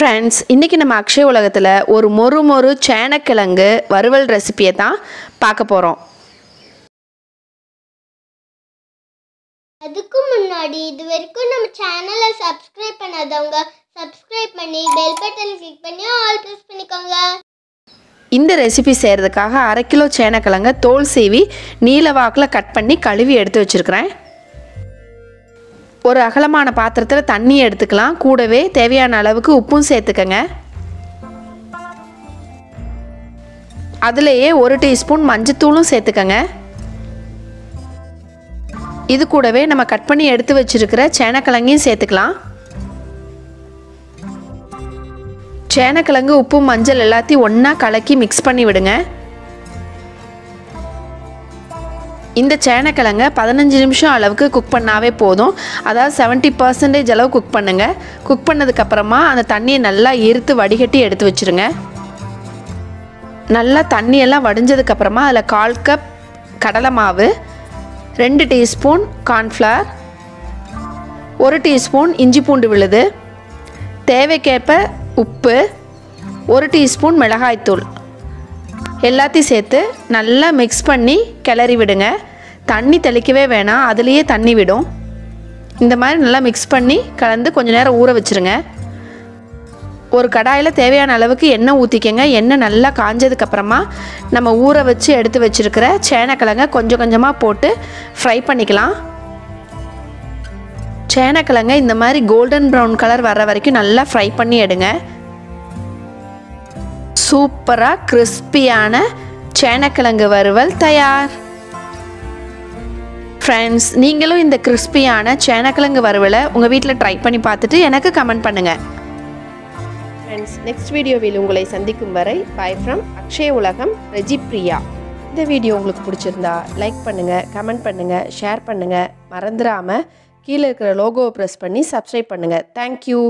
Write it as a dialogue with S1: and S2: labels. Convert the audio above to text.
S1: Friends இன்றைக்கி நம்ம அக்ஷய உலகத்தில் ஒரு மொறு மொறு சேனக்கிழங்கு வறுவல் ரெசிபியை தான் பார்க்க போகிறோம்
S2: அதுக்கு முன்னாடி இது வரைக்கும் நம்ம சேனலை சப்ஸ்கிரைப் பண்ணாதவங்க சப்ஸ்கிரைப் பண்ணி பெல் பட்டன் கிளிக் பண்ணி ஆல் ப்ரெஸ் பண்ணிக்கோங்க.
S1: இந்த ரெசிபி செய்கிறதுக்காக அரை கிலோ சேனக்கிழங்க தோல் சீவி நீல வாக்கில் கட் பண்ணி கழுவி எடுத்து வச்சுருக்கிறேன். ஒரு அகலமான பாத்திரத்தில் தண்ணி எடுத்துக்கலாம். கூடவே தேவையான அளவுக்கு உப்பும் சேர்த்துக்கங்க. அதுலேயே ஒரு டீஸ்பூன் மஞ்சத்தூளும் சேர்த்துக்கங்க. இது கூடவே நம்ம கட் பண்ணி எடுத்து வச்சிருக்கிற சேனக்கிழங்கையும் சேர்த்துக்கலாம். சேனக்கிழங்கு உப்பு மஞ்சள் எல்லாத்தையும் ஒன்றா கலக்கி மிக்ஸ் பண்ணி விடுங்க. இந்த சேனக்கிழங்க பதினஞ்சு நிமிஷம் அளவுக்கு குக் பண்ணாவே போதும். அதாவது செவன்ட்டி பர்சன்டேஜ் அளவு குக் பண்ணுங்கள் குக் பண்ணதுக்கப்புறமா அந்த தண்ணியை நல்லா எரித்து வடிகட்டி எடுத்து வச்சுருங்க. நல்லா தண்ணியெல்லாம் வடிஞ்சதுக்கப்புறமா அதில் கால் கப் கடலை மாவு ரெண்டு டீஸ்பூன் கார்ன்ஃப்ளவர் ஒரு டீஸ்பூன் இஞ்சி பூண்டு விழுது தேவைக்கேற்ப உப்பு ஒரு டீஸ்பூன் மிளகாய்த்தூள். எல்லாத்தையும் சேர்த்து நல்லா மிக்ஸ் பண்ணி கிளறி விடுங்க. தண்ணி தெளிக்கவே வேணாம் அதுலேயே தண்ணி விடும். இந்த மாதிரி நல்லா மிக்ஸ் பண்ணி கலந்து கொஞ்சம் நேரம் ஊற வச்சுருங்க. ஒரு கடாயில் தேவையான அளவுக்கு எண்ணெய் ஊற்றிக்கங்க எண்ணெய் நல்லா காஞ்சதுக்கப்புறமா நம்ம ஊற வச்சு எடுத்து வச்சுருக்கிற சேனக்கிழங்க கொஞ்சம் கொஞ்சமாக போட்டு ஃப்ரை பண்ணிக்கலாம். சேனக்கிழங்க இந்த மாதிரி கோல்டன் ப்ரௌன் கலர் வர வரைக்கும் நல்லா ஃப்ரை பண்ணி எடுங்க. சூப்பராக கிறிஸ்பியான சேனக்கிழங்கு வறுவல் தயார். ஃப்ரெண்ட்ஸ் நீங்களும் இந்த கிறிஸ்பியான சேனக்கிழங்கு வறுவலை உங்கள் வீட்டில் ட்ரை பண்ணி பார்த்துட்டு எனக்கு கமெண்ட் பண்ணுங்கள் ஃப்ரெண்ட்ஸ் நெக்ஸ்ட் வீடியோவில் உங்களை சந்திக்கும் வரை பை ஃப்ரம் அக்ஷய உலகம் ரெஜி பிரியா. இந்த வீடியோ உங்களுக்கு பிடிச்சிருந்தா லைக் பண்ணுங்கள் கமெண்ட் பண்ணுங்கள் ஷேர் பண்ணுங்கள் மறந்துடாமல் கீழே இருக்கிற லோகோவை ப்ரெஸ் பண்ணி சப்ஸ்கிரைப் பண்ணுங்கள் தேங்க்யூ